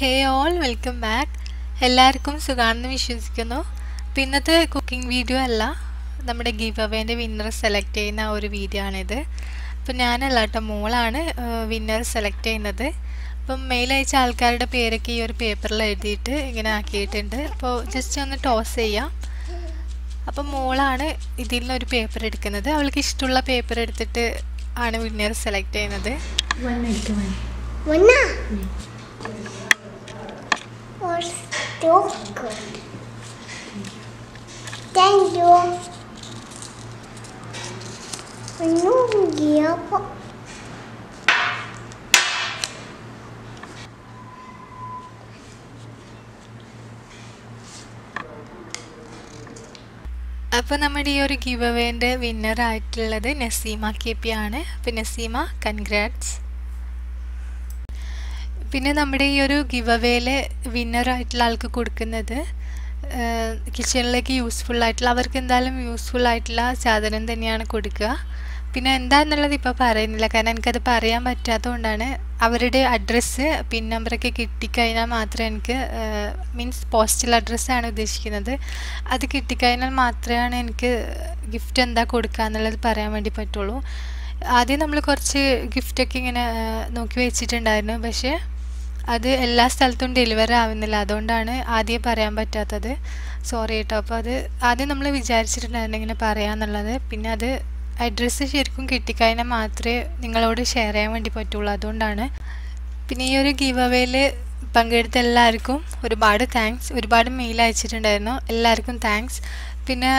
ഹേ all welcome back എല്ലാവർക്കും സുഖാണെന്ന് വിശ്വസിക്കുന്നു. അപ്പോൾ ഇന്നത്തെ കുക്കിംഗ് വീഡിയോ അല്ല നമ്മുടെ ഗീവ് അവേന്റെ വിന്നർ സെലക്ട് ചെയ്യുന്ന ഒരു വീഡിയോ ആണിത്. അപ്പോൾ ഞാനല്ല കേട്ടോ മോളാണ് വിന്നർ സെലക്ട് ചെയ്യുന്നത്. അപ്പം മെയിൽ അയച്ച ആൾക്കാരുടെ പേരൊക്കെ ഈ ഒരു പേപ്പറിൽ എഴുതിയിട്ട് ഇങ്ങനെ ആക്കിയിട്ടുണ്ട്. അപ്പോൾ ജസ്റ്റ് ഒന്ന് ടോസ് ചെയ്യാം. അപ്പം മോളാണ് ഇതിൽ നിന്നൊരു പേപ്പർ എടുക്കുന്നത്. അവൾക്ക് ഇഷ്ടമുള്ള പേപ്പർ എടുത്തിട്ട് ആണ് വിന്നർ സെലക്ട് ചെയ്യുന്നത്. So good. Thank you. Ano giya po? അപ്പോൾ നമ്മുടെ ഈ ഒരു ഗിവ് വിന്നർ ആയിട്ടുള്ളത് നസീമ കെ പി ആണ് അപ്പോൾ നസീമ കൺഗ്രാറ്റ്സ് പിന്നെ നമ്മുടെ ഈ ഒരു ഗിവ് അവേയിൽ വിന്നർ ആയിട്ടുള്ള ആൾക്ക് കൊടുക്കുന്നത് കിച്ചണിലേക്ക് യൂസ്ഫുൾ ആയിട്ടുള്ള അവർക്ക് എന്തായാലും യൂസ്ഫുൾ ആയിട്ടുള്ള സാധനം തന്നെയാണ് കൊടുക്കുക. പിന്നെ എന്താണെന്നുള്ളത് ഇപ്പോൾ പറയുന്നില്ല. കാരണം എനിക്കത് പറയാൻ പറ്റാത്തതുകൊണ്ടാണ് അവരുടെ അഡ്രസ്സ് പിൻ നമ്പറൊക്കെ കിട്ടിക്കഴിഞ്ഞാൽ മാത്രമേ എനിക്ക് മീൻസ് പോസ്റ്റൽ അഡ്രസ്സാണ് ഉദ്ദേശിക്കുന്നത്. അത് കിട്ടിക്കഴിഞ്ഞാൽ മാത്രമാണ് എനിക്ക് ഗിഫ്റ്റ് എന്താ കൊടുക്കുക എന്നുള്ളത് പറയാൻ വേണ്ടി പറ്റുള്ളൂ. ആദ്യം നമ്മൾ കുറച്ച് ഗിഫ്റ്റൊക്കെ ഇങ്ങനെ നോക്കി വെച്ചിട്ടുണ്ടായിരുന്നു. പക്ഷേ അത് എല്ലാ സ്ഥലത്തും ഡെലിവറി ആവുന്നില്ല. അതുകൊണ്ടാണ് ആദ്യം പറയാൻ പറ്റാത്തത്. സോറി കേട്ടോ അപ്പോൾ അത് ആദ്യം നമ്മൾ വിചാരിച്ചിട്ടുണ്ടായിരുന്നു ഇങ്ങനെ പറയാമെന്നുള്ളത് പിന്നെ അത് അഡ്രസ്സ് ശരിക്കും കിട്ടിക്കഴിഞ്ഞാൽ മാത്രമേ നിങ്ങളോട് ഷെയർ ചെയ്യാൻ വേണ്ടി പറ്റുള്ളൂ. അതുകൊണ്ടാണ്. പിന്നെ ഈ ഒരു ഗീവ് അവേയിൽ പങ്കെടുത്ത എല്ലാവർക്കും ഒരുപാട് താങ്ക്സ് ഒരുപാട് മെയിൽ അയച്ചിട്ടുണ്ടായിരുന്നു. എല്ലാവർക്കും താങ്ക്സ് പിന്നെ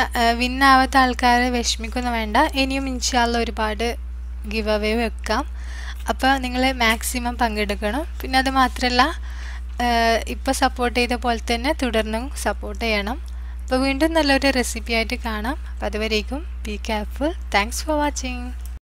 വിന്നാവാത്ത ആൾക്കാരെ വിഷമിക്കൊന്നും വേണ്ട. ഇനിയും ഇൻഷാല്ല ഒരുപാട് ഗിവ് അവേ വെക്കാം. അപ്പോൾ നിങ്ങൾ മാക്സിമം പങ്കെടുക്കണം. പിന്നെ അത് മാത്രമല്ല ഇപ്പോൾ സപ്പോർട്ട് ചെയ്ത പോലെ തന്നെ തുടർന്നും സപ്പോർട്ട് ചെയ്യണം. അപ്പോൾ വീണ്ടും നല്ലൊരു റെസിപ്പി ആയിട്ട് കാണാം. അപ്പോൾ അതുവരേക്കും be careful thanks for watching